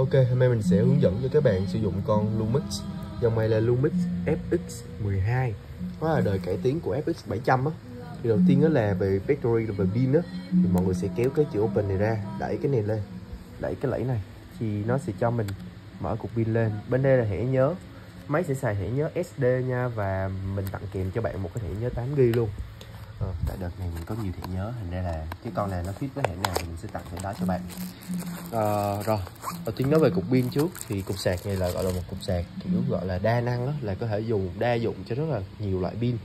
Ok, hôm nay mình sẽ hướng dẫn cho các bạn sử dụng con Lumix. Dòng này là Lumix FX12 Đó là đời cải tiến của FX700 á. Thì đầu tiên đó là về battery và pin á. Thì mọi người sẽ kéo cái chữ open này ra Đẩy cái này lên Đẩy cái lẫy này. Thì nó sẽ cho mình mở cục pin lên. Bên đây là thẻ nhớ Máy sẽ xài thẻ nhớ SD nha Và mình tặng kèm cho bạn một cái thẻ nhớ 8GB luôn. Ờ, tại đợt này mình có nhiều thẻ nhớ thành ra là cái con này nó fit với thẻ nào thì mình sẽ tặng thẻ đó cho bạn. Ờ, rồi ờ, đầu tiên nói về cục pin trước thì cục sạc này là gọi là một cục sạc kiểu gọi là đa năng đó, là có thể dùng đa dụng cho rất là nhiều loại pin.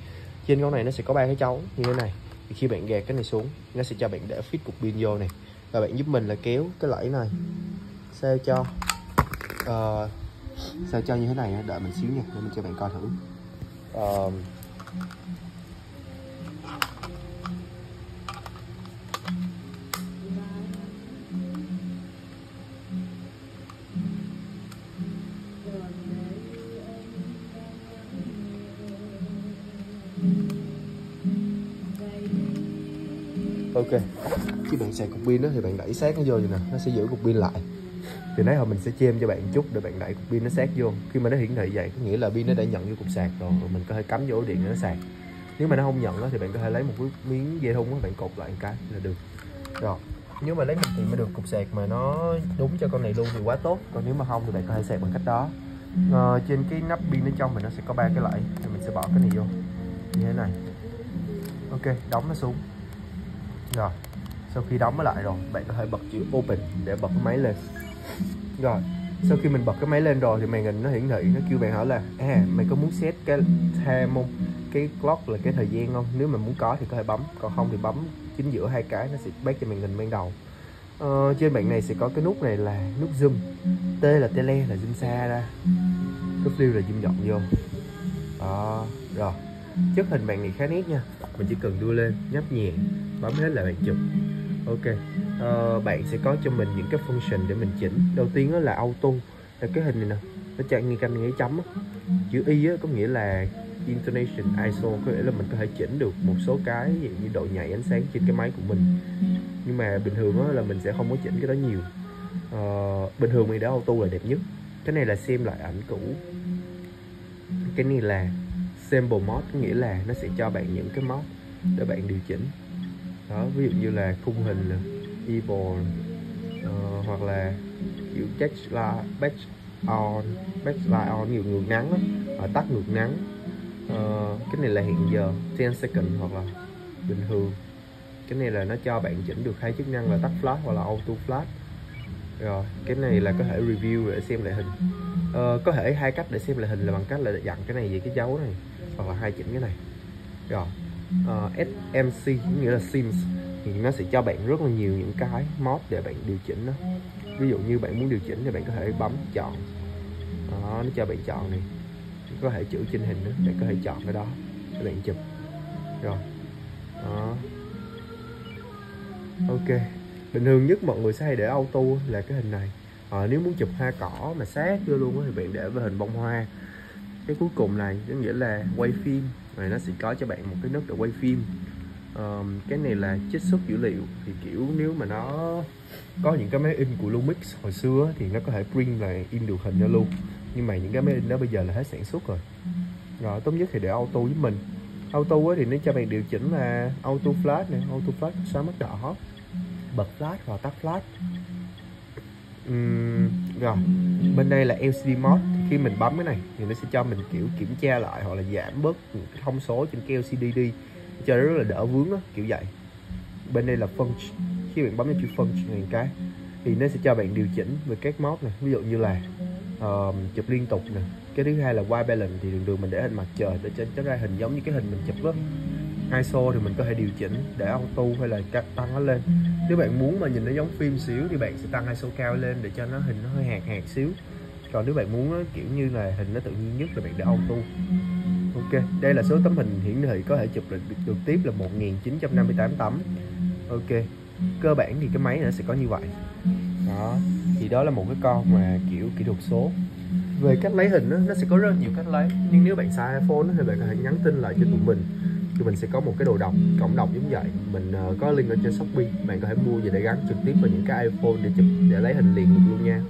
Trên con này nó sẽ có ba cái chấu như thế này. Thì khi bạn gạt cái này xuống nó sẽ cho bạn để fit cục pin vô này. Và bạn giúp mình là kéo cái lẫy này sao cho uh, sao cho như thế này đợi mình xíu nha để mình cho bạn coi thử. Uh, ok. Khi bạn sạc cục pin đó thì bạn đẩy sát nó vô vậy nè nó sẽ giữ cục pin lại. Thì nãy hồi mình sẽ chêm cho bạn chút để bạn đẩy cục pin nó sát vô. Khi mà nó hiển thị vậy có nghĩa là pin nó đã nhận vô cục sạc rồi, rồi mình có thể cắm vô ổ điện để nó sạc. Nếu mà nó không nhận đó, thì bạn có thể lấy một cái miếng dây thun đó, bạn cột lại một cái là được. Rồi nếu mà lấy mình thì mới được cục sạc mà nó đúng cho con này luôn thì quá tốt. Còn nếu mà không thì bạn có thể sạc bằng cách đó. Ờ, trên cái nắp pin ở trong mình nó sẽ có ba cái lẫy thì mình sẽ bỏ cái này vô như thế này. Ok đóng nó xuống. Rồi sau khi đóng nó lại rồi bạn có thể bật chữ open để bật cái máy lên. Rồi sau khi mình bật cái máy lên rồi thì màn hình nó hiển thị nó kêu bạn hỏi là à mày có muốn set cái time không? Cái clock là cái thời gian không? Nếu mà muốn có thì có thể bấm còn không thì bấm chính giữa hai cái nó sẽ bắt cho màn hình ban đầu. Ờ, trên bạn này sẽ có cái nút này là nút zoom. T là tele là zoom xa ra. Nút view là zoom rộng vô. Đó rồi chất hình bạn này khá nét nha. Mình chỉ cần đưa lên nhấp nhẹ bấm hết là bạn chụp. Ok ờ, bạn sẽ có cho mình những cái function để mình chỉnh. Đầu tiên đó là auto là cái hình này nè. Nó chạy ngay canh ngay chấm á. chữ y á, có nghĩa là intonation ISO có nghĩa là mình có thể chỉnh được một số cái như độ nhạy ánh sáng trên cái máy của mình. Nhưng mà bình thường á, là mình sẽ không có chỉnh cái đó nhiều. Ờ, bình thường mình đã auto là đẹp nhất. Cái này là xem lại ảnh cũ. Cái này là sample mode có nghĩa là nó sẽ cho bạn những cái mode để bạn điều chỉnh. Đó ví dụ như là khung hình evil uh, ờ, hoặc là kiểu backlight back on backlight on nhiều ngược nắng đó, và ờ, tắt ngược nắng uh, ờ, cái này là hiện giờ 10 second hoặc là bình thường. Cái này là nó cho bạn chỉnh được hai chức năng là tắt flash hoặc là auto flash rồi cái này là có thể review để xem lại hình. Ờ, có thể hai cách để xem lại hình là bằng cách là dặn cái này về cái dấu này hoặc là hai chỉnh cái này. Rồi ờ, uh, SMC nghĩa là Sims thì nó sẽ cho bạn rất là nhiều những cái mod để bạn điều chỉnh đó. Ví dụ như bạn muốn điều chỉnh thì bạn có thể bấm chọn. Đó, nó cho bạn chọn này. Có thể chữ trên hình nữa bạn có thể chọn cái đó để bạn chụp. Rồi đó. Ok bình thường nhất mọi người sẽ hay để auto là cái hình này. À, nếu muốn chụp hoa cỏ mà sát vô luôn thì bạn để vào hình bông hoa. Cái cuối cùng này có nghĩa là quay phim. Rồi nó sẽ có cho bạn một cái nút để quay phim. Um, cái này là trích xuất dữ liệu. Thì kiểu nếu mà nó có những cái máy in của Lumix hồi xưa thì nó có thể print là in được hình ra luôn. Nhưng mà những cái máy in đó bây giờ là hết sản xuất rồi. Rồi tốt nhất thì để auto với mình. Auto thì nó cho bạn điều chỉnh là auto flash này auto flash xóa mắt đỏ bật flash hoặc tắt flash. Uhm, rồi. Bên đây là LCD mode khi mình bấm cái này thì nó sẽ cho mình kiểu kiểm tra lại hoặc là giảm bớt những cái thông số trên cái LCD đi. Cho nó rất là đỡ vướng đó, kiểu vậy. Bên đây là function khi bạn bấm vào chữ function này cái thì nó sẽ cho bạn điều chỉnh về các mode này. Ví dụ như là uh, chụp liên tục nè. Cái thứ hai là white balance thì đường đường mình để hình mặt trời để cho nó ra hình giống như cái hình mình chụp đó ISO thì mình có thể điều chỉnh để auto hay là tăng nó lên nếu bạn muốn mà nhìn nó giống phim xíu thì bạn sẽ tăng ISO cao lên để cho nó hình nó hơi hạt hạt xíu. Còn nếu bạn muốn kiểu như là hình nó tự nhiên nhất là bạn để auto. Ok đây là số tấm hình hiển thị có thể chụp được, được tiếp là 1958 tấm. Ok cơ bản thì cái máy nó sẽ có như vậy. Đó thì đó là một cái con mà kiểu kỹ thuật số. Về cách lấy hình đó, nó sẽ có rất nhiều cách lấy. Nhưng nếu bạn xài iPhone thì bạn có thể nhắn tin lại cho tụi mình thì mình sẽ có một cái đồ đọc cộng đồng giống vậy. Mình uh, có link ở trên shopee bạn có thể mua về để gắn trực tiếp vào những cái iphone để chụp để lấy hình liền được luôn nha.